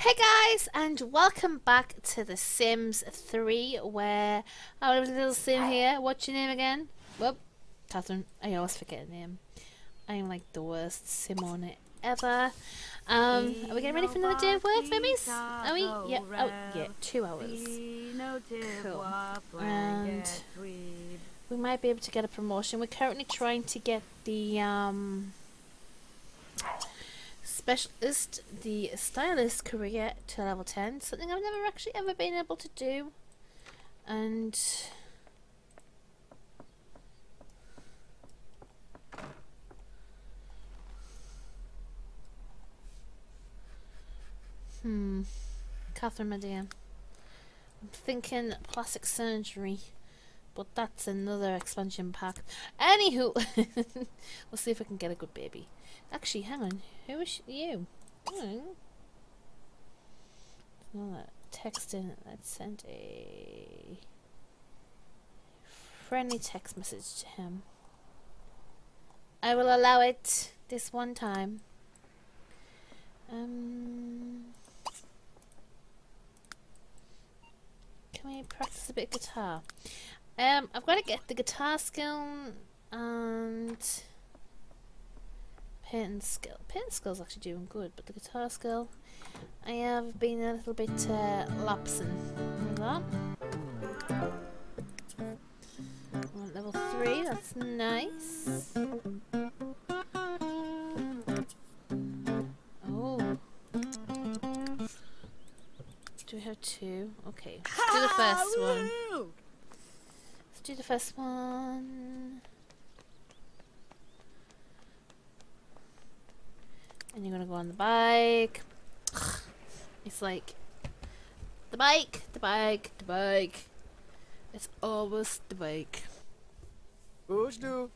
Hey guys, and welcome back to The Sims 3, where our little sim here. What's your name again? Whoop, Catherine. I always forget her name. I am like the worst sim on it ever. Um, are we getting ready for another day of work, babies? Are we? Yeah. Oh, yeah. Two hours. Cool. And we might be able to get a promotion. We're currently trying to get the um specialist, the stylist career to level 10. Something I've never actually ever been able to do. And... Hmm. Catherine, my dear. I'm thinking plastic surgery. But that's another expansion pack. Anywho, we'll see if I can get a good baby. Actually, hang on. Who is you? Hmm. That text in Let's send a friendly text message to him. I will allow it this one time. Um, can we practice a bit of guitar? Um, I've got to get the guitar skill and painting skill. Painting skill's actually doing good, but the guitar skill, I have been a little bit uh, lapsing that. level 3, that's nice. Oh. Do we have two? Okay, do the first one. Do the first one. And you're gonna go on the bike. It's like the bike, the bike, the bike. It's always the bike. Who's new?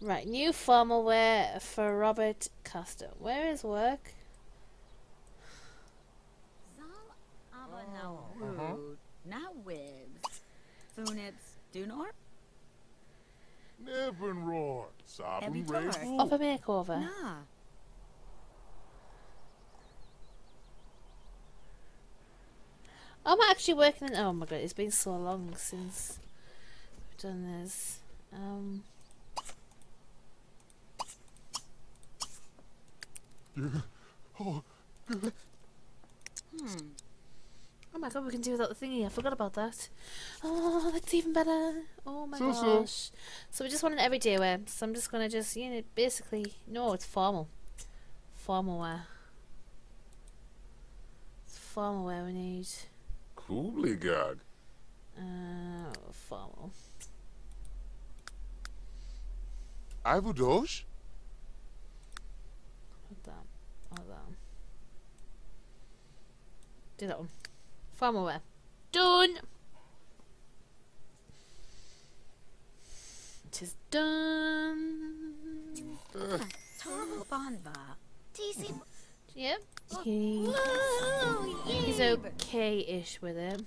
Right, new formal wear for Robert Costa. Where is work? Oh, uh-huh. Now wigs. Funits Dunor? Nevenroar. Sabin Rainbow. Upper makeover. Nah. I'm actually working in. Oh my god, it's been so long since we've done this. Um. oh, Hmm. Oh my god, we can do without the thingy. I forgot about that. Oh, that's even better. Oh my So, so. gosh. So we just want an everyday wear. So I'm just gonna just, you know, basically, no, it's formal. Formal wear. It's formal wear we need. Kubligag. Uh, formal. Ivodosh? Hold on. Hold on. Do that one. Formal wear. Done! It is done. Yep. He, he's okay-ish with it.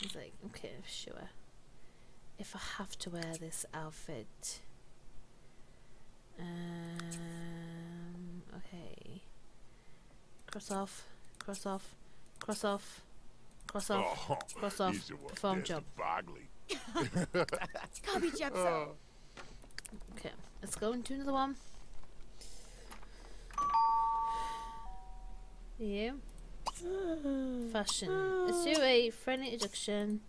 He's like, okay, sure. If I have to wear this outfit. Um, okay. Cross off, cross off, cross off, cross off, Oh, cross off, he's perform best job. Bagley. Copy Jepso. Okay, let's go into another one. Yeah. Fashion. Let's do a friendly introduction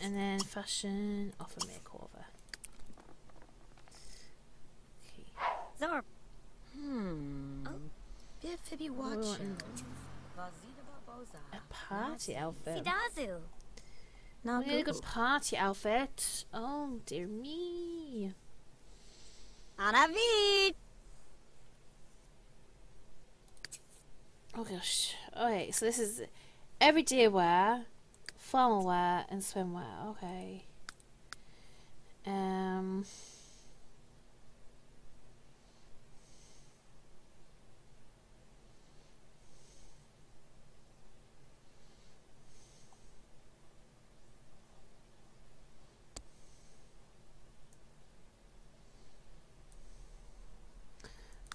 and then fashion offer makeover. Okay. Zor. Hmm. Bifibi What we A party outfit. Now We need a good party outfit. Oh dear me. Anavid. Oh gosh. Okay, so this is everyday wear, formal wear, and swimwear. Okay. Um.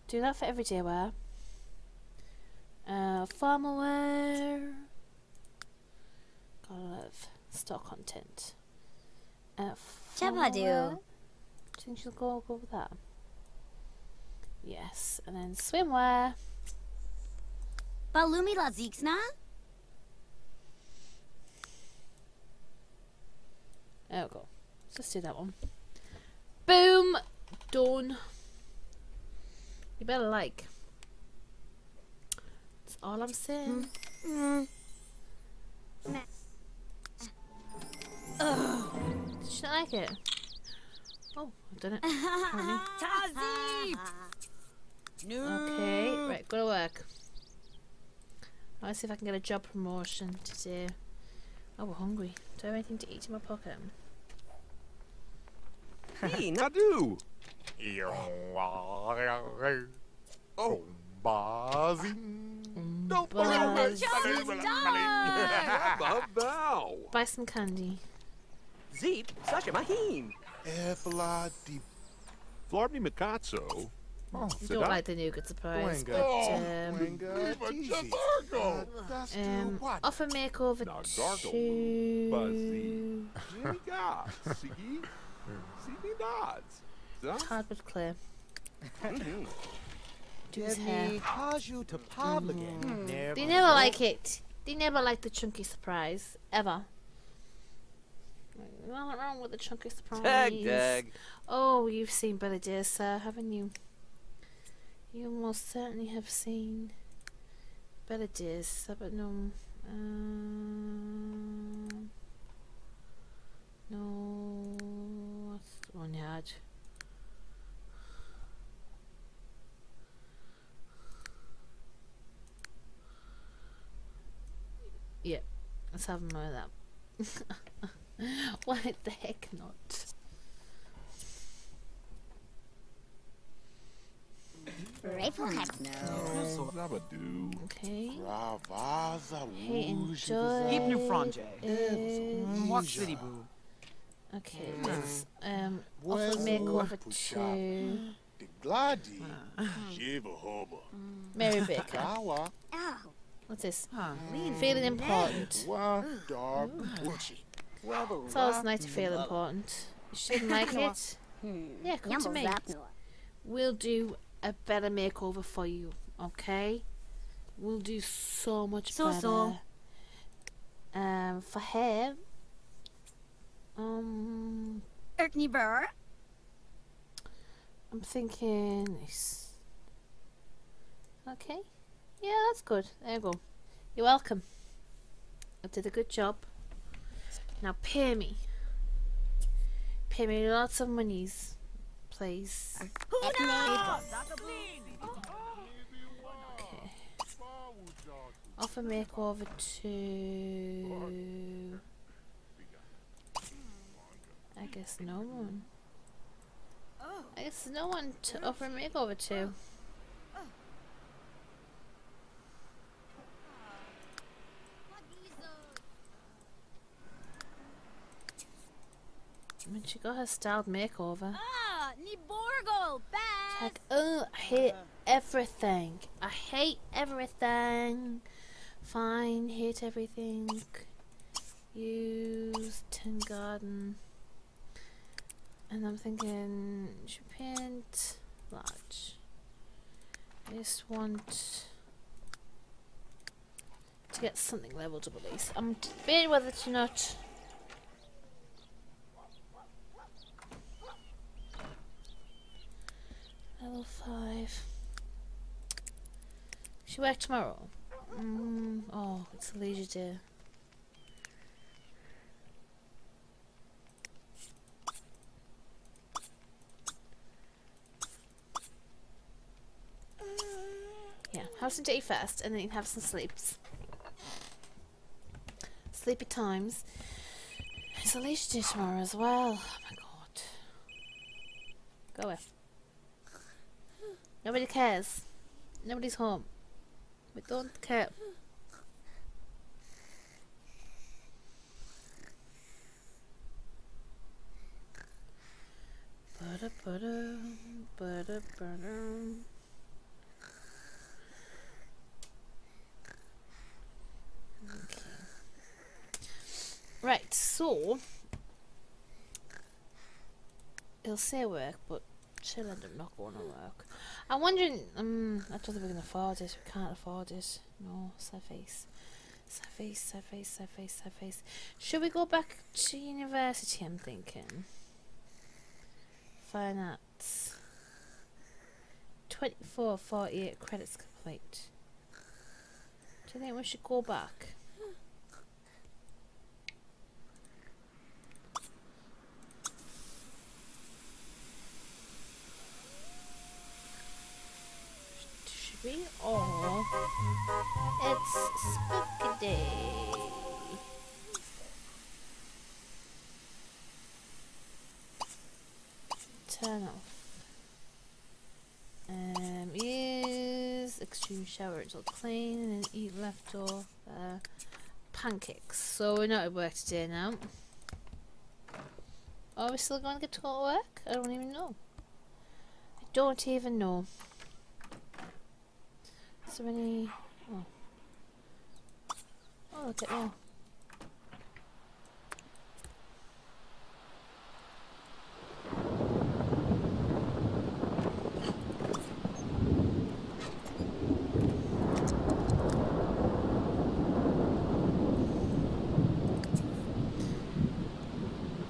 Do that for everyday wear. Uh, farmer wear. Got a lot of stock content. Uh, farmer Chabadu. wear. Do you think she'll go, go with that? Yes, and then swimwear. Balumi la Zixna? There we go. Let's just do that one. Boom! Done. You better like. That's all I'm saying. Did she like it? Oh, I've done it. apparently. No. Okay, right, go to work. Let's see if I can get a job promotion to do. Oh, we're hungry. Do I have anything to eat in my pocket? Hey, I do. Oh, Bazing. Don't Buzz. Bow. Buy some candy. Zeep, Sasha Mahim. Efla di Flarbni Mikatso. Oh, I don't like the nougat surprise, Boinga. but Oh, um, Boinga. um, offer makeover Now, gargle, to Buzzy. Jimmy God. Siggy. Siggy Dodds. Huh? hardwood clay. Do his hair. To Pavlagan. Mm-hmm. They hmm. never like it. They never like the chunky surprise ever. Like, Nothing wrong with the chunky surprise. Tag, tag. Oh, you've seen Billy Dear, sir, haven't you? You most certainly have seen Billy Dear, sir, but no. Um, no. What's the one you Yeah, let's have more of that. Why the heck not? Rifle hmm. heck no. Okay. Ravaza Hey, enjoy. Keep new franje. is- Walk City Boo. Okay, hmm. let's um offer makeover to The Gladi. Ah. Shiva Hoba. Hmm. Mary Baker. Kawa. What's this? Huh. Feeling important. Wa. Dark. Uchi. It's always nice to feel important. You shouldn't like it. Yeah, come to me. We'll do a better makeover for you, okay? We'll do so much So, better. so. Um, for hair, um, Erkney Burr. I'm thinking this. Okay. Yeah, that's good. There you go. You're welcome. I did a good job. Now pay me. Pay me lots of monies, please. Huna! Okay. Offer makeover to. I guess no one. I guess no one to offer makeover to. I mean, she got her styled makeover. Ah, ni Borgol, back. Like, oh, I hate everything. I hate everything. Fine, hate everything. Use Tin Garden. And I'm thinking, should paint large. I just want to get something leveled up at least. I'm debating whether to not. Level 5. She work tomorrow? Mm, oh, it's a leisure day. Yeah, have some tea first and then you can have some sleeps. Sleepy times. It's a leisure day tomorrow as well. Oh my god. Go away. Nobody cares. Nobody's home. We don't care. Butter, butter, butter, butter. Okay. Right, so it'll say work, but up not going to work. I'm wondering. Um, I don't think we can afford it. We can't afford it. No, sad face. Sad face, sad face, sad face, sad face. Should we go back to university? I'm thinking. Fine arts. 24, 48 credits complete. Do you think we should go back? Should Or it's spooky day. Turn off. Um, use extreme shower until clean and then eat leftover pancakes. So we're not at work today now. Are we still going to get to go to work? I don't even know. I don't even know. Is there any... Oh. Oh, look at me.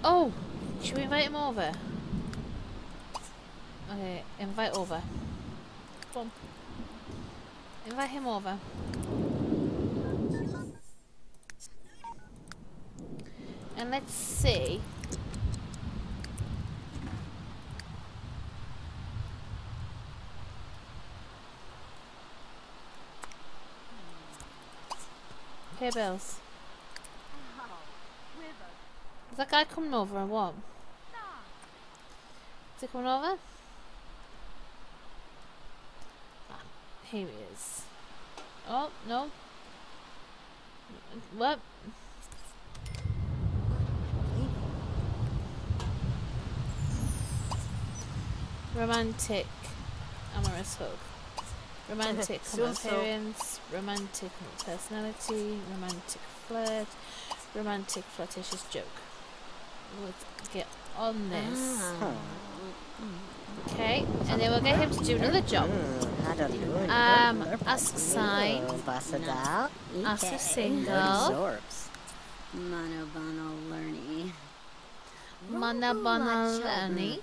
Oh! Should we invite him over? Okay, invite over. Come on. Invite him over. And let's see. Pay bills. Is that guy coming over or what? Is he coming over? Here he is. Oh, no. What? Romantic amorous hug. Romantic appearance, romantic personality, romantic flirt, romantic flirtatious joke. Let's get on this. Okay, and then we'll get him to do another job. Um, ask sign, Basadal. ask a single, Zorps. Monobono learny. Manabana Learny,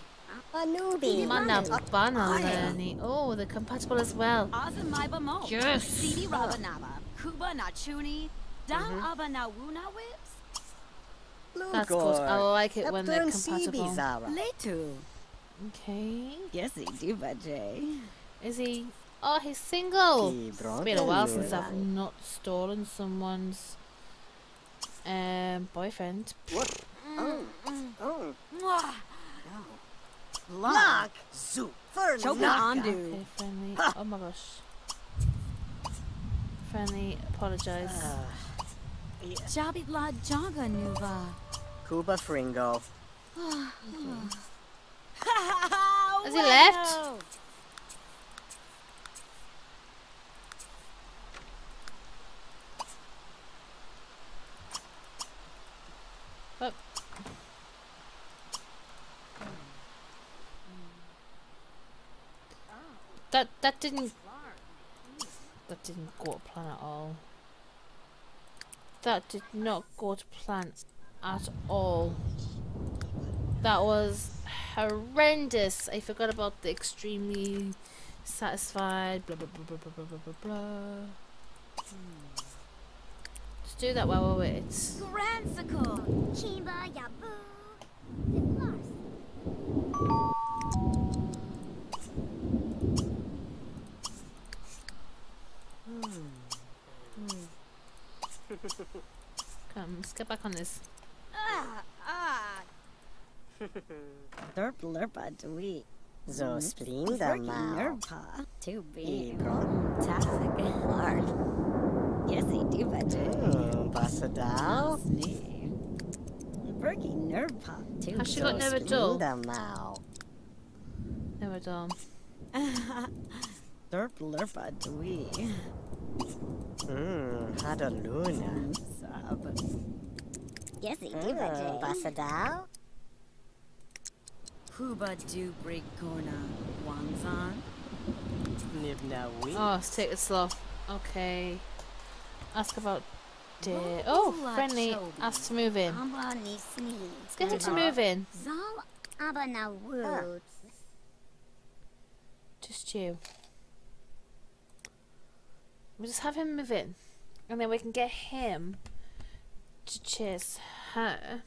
Manubi. Manabana Learny. Oh, they're compatible as well. Azamaiba mo. Yes. Sidi Rabanaba. Kuba Nachuni. Dam Aba Nawuna Whips. That's good. I like it when they're compatible. Zara. Okay, Yes, he do, Jay. Is he? Oh, he's single. It's been a while since I've not stolen someone's um boyfriend. Mm, oh. Mm. Oh. Lock. Zoo. For Choke on, dude. friendly. Oh my gosh. Friendly, apologize. Uh, Jabit la Jaga Nuva. Cuba Fringo. Has he left? Oh. That that didn't that didn't go to plan at all. That did not go to plan at all. That was horrendous. I forgot about the extremely satisfied. Blah blah blah blah blah blah blah blah. Just do that while we're waiting. Gransicle. Come, let's get back on this. Ah, ah. Derp lerpa dweet. Zo splinda mau. Nerpa. Too big. Ibron. Tag. Hard. Yes, he do, budget. Hmm, Basadal. Snee. Berkey nerpa. Too Has she Zo got never dull? splinda mau. Never done. Derp lerpa dweet. Hmm, hada luna. Sub. Yesy, Mm, diva Basadao? Huba du Brigorna Wanzan. Nibna we. Oh, take it slow. Okay. Ask about deer. Oh, friendly. Ask to move in. Let's get him to move in. Zal aba na wood. Just you. We'll just have him move in. And then we can get him to chase her.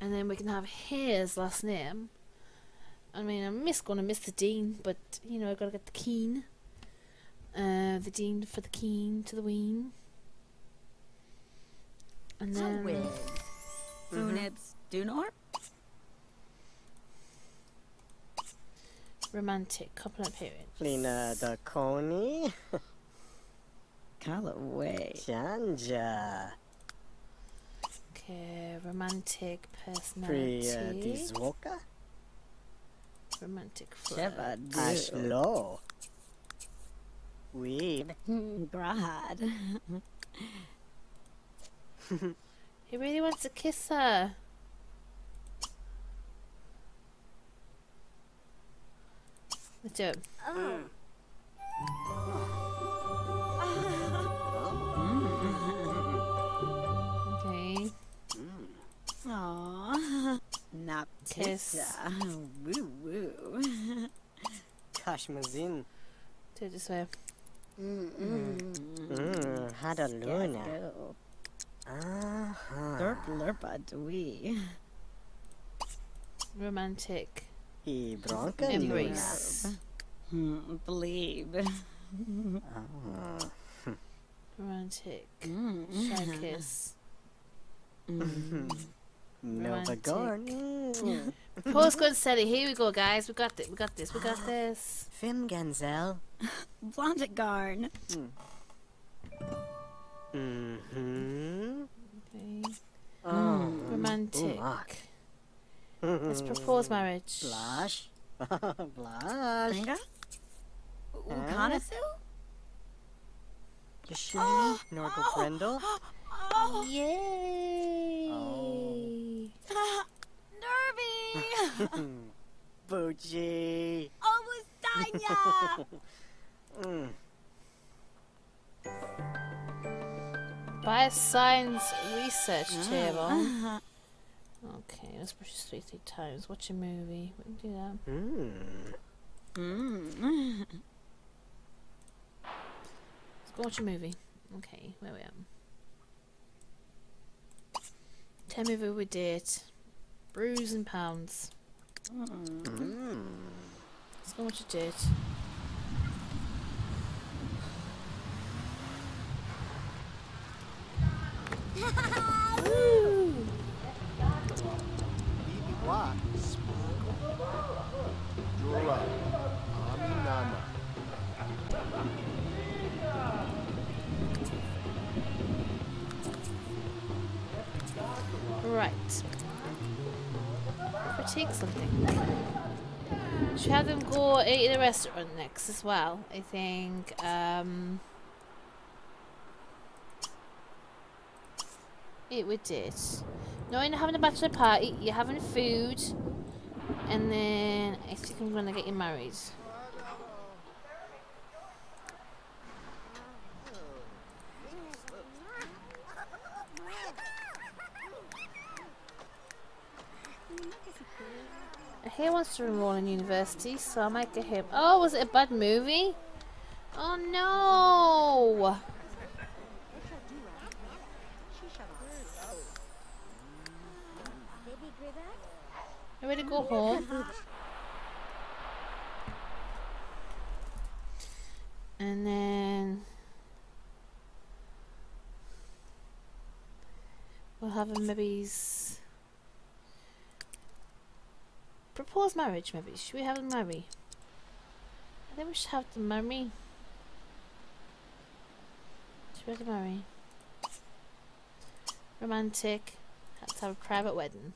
And then we can have his last name. I mean, I'm miss gonna miss the Dean, but you know, I gotta get the Keane. Uh, the Dean for the Keane to the Ween. And So then. with Funits Dunor. romantic couple appearance. Lina the Coney. Callaway. Chanja. Okay, romantic personality. personality. Dizwoka. romantic flirt. Sheva Du. Ashlo. Weeb. Grad. He really wants to kiss her. Let's do it. Oh. Okay. Aww. Kiss. Naptissa. Woo woo. Kashmazin. Do it this way. Mmm. Hada Luna. Go. Uh-huh. Derp lerpa dwee. Romantic I Bronca embrace. Hmm, Believe. Ah. Romantic Mm. shy kiss. Nova Romantic. Gorn. Pause good steady. Here we go, guys. We got this. We got this. We got this. Fim Ganzel. Blondet Garn. Hmm. Mm-hmm. Okay. Oh. Romantic. Lock. Let's propose marriage. Blush. Blush. Fringa? Ukanasu? Yashuni. Norgal Brindle. Yay! Oh. Nervy! Boochie. Almost Danya! Mm. Bioscience research table. Okay, let's push this three, three times. Watch a movie. We can do that. Mm. mm. Let's go watch a movie. Okay, where we at? Tell me who we did. Brews and pounds. Mm. Let's go watch a date. Right. Critique something. Should have them go eat in a restaurant next as well? I think. Um, it did. No, you're having a bachelor party. You're having food, and then I think I'm gonna get you married. He wants to enroll in university, so I might get him. Oh, was it a bad movie? Oh no! Baby Gribak? You ready to go home? And then we'll have a maybe propose marriage. Maybe should we have a marry? I think we should have them marry. Should we have them marry? Romantic. Let's have a private wedding.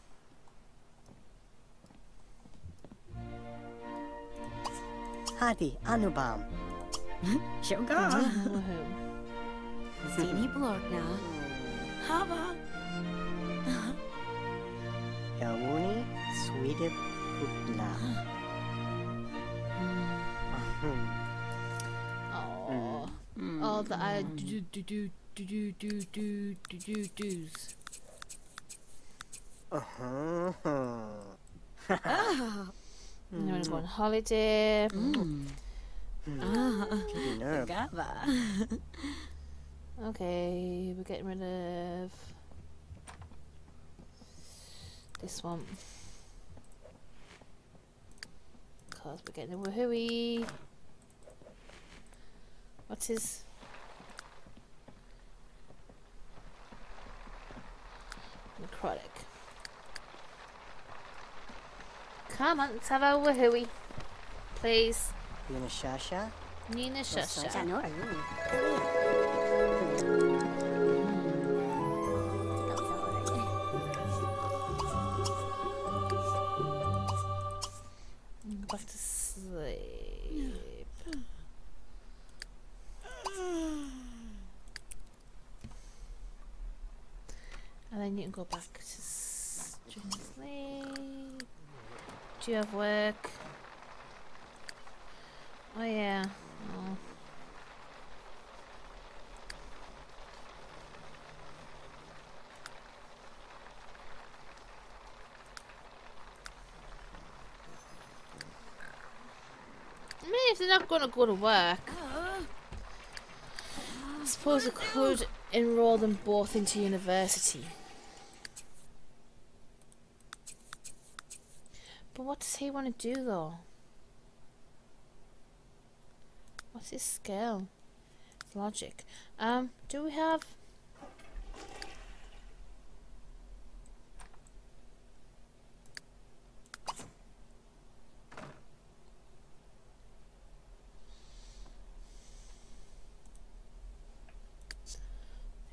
Hadi Anubam. Shoga. Woohoo. Stini Blorkna. Hava. Yawuni Swede Putna. Oh, all the I do do do do do do do do do do's. Uh-huh. And then we're gonna go on mm. holiday. Mm. Mm. Ah, ah, ah. Nerve. Gava. Okay, we're getting rid of this one. Cause we're getting a woohooey. What's? Necrotic. Come on, let's have a woohooey. Please. Yuna Shasha. Nina Shasha. Janor. Go back to sleep. And then you can go back to s- during sleep. Do you have work? Oh yeah. Oh. I mean, if they're not going to go to work, I suppose I could enroll them both into university. But what does he want to do though? What's his skill? Logic. Um, do we have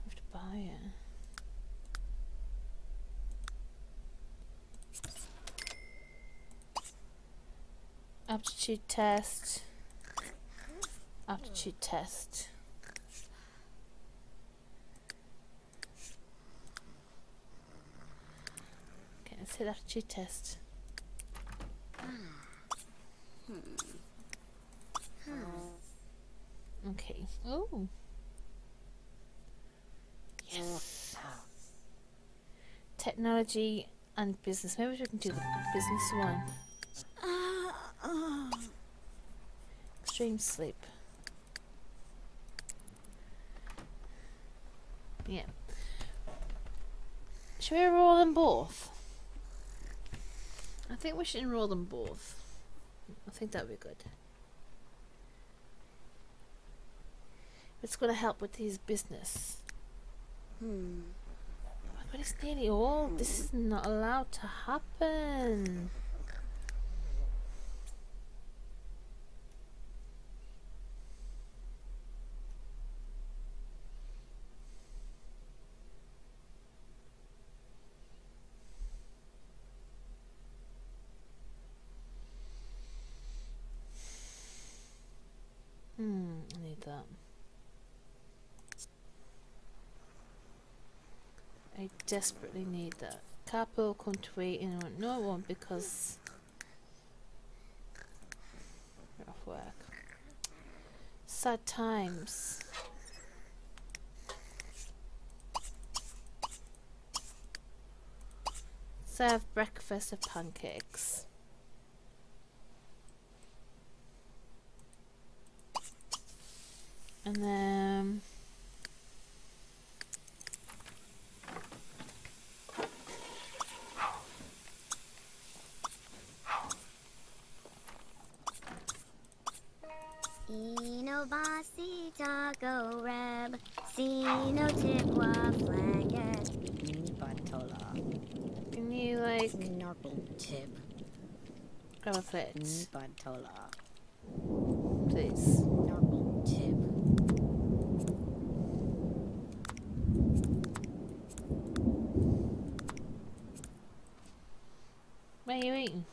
have to buy it. Aptitude test. Aptitude test. Okay, let's hit aptitude test. Okay. Oh. Yes. Technology and business. Maybe we can do the business one. Extreme sleep. Yeah. Should we roll them both? I think we should enroll them both. I think that would be good. It's going to help with his business. Hmm. But it's nearly all. This is not allowed to happen. Hmm, I need that. I desperately need that. Come to wait no won't because off work. Sad times. Serve breakfast of pancakes. And then Enobasi taco Reb, Sino tipwa Flagat, Nibatola. Can you like. Snorkel Tib. Grab it. Nibatola. Please. Snorkel tip. Where are you eating?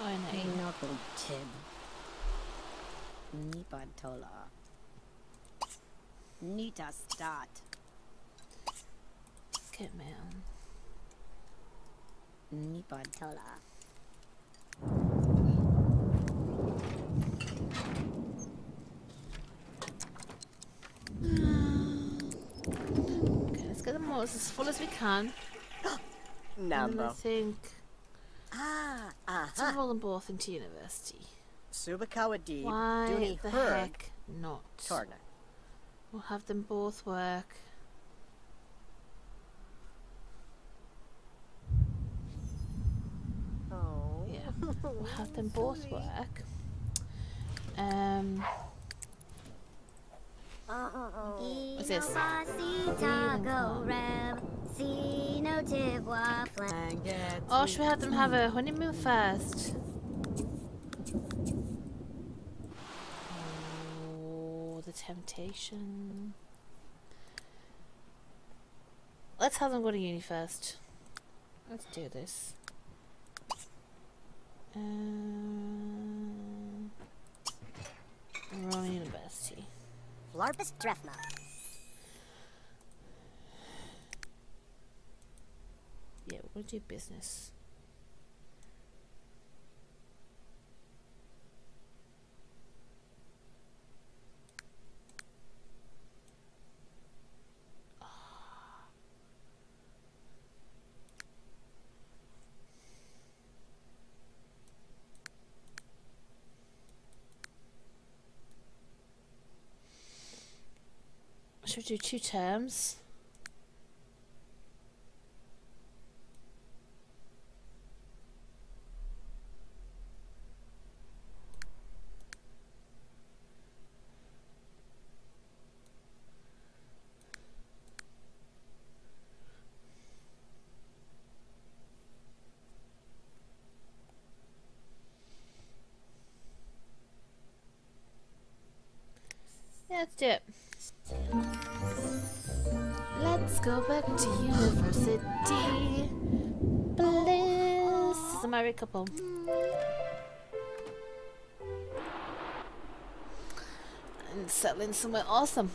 Oh, no. Snorkel tip. Nipantola. Nita Stat. Good man. Nipantola. Okay, let's get them all as full as we can. Number. I think. Ah, ah, -huh. let's roll them both into university. Subakawa Deeb. Why Dooney the Herg. heck not? Torna. We'll have them both work. Oh. Yeah, we'll have them both work. Um, What's this? Tago Reb. See no Tibwa flag. oh, should we have them have a honeymoon first? Oh, the temptation. Let's have them go to uni first. Let's do this. Um, Rowan University. Larpus Drefna. Yeah, we're gonna do business. Should we do two terms? Let's do it. Couple. And settling somewhere awesome.